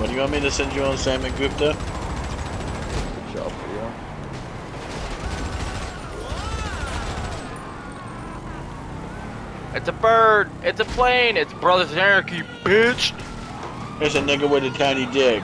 What do you want me to send you on Sam and Gupta? Good job for you. It's a bird. It's a plane. It's Brothers Anarchy, bitch. There's a nigga with a tiny dick.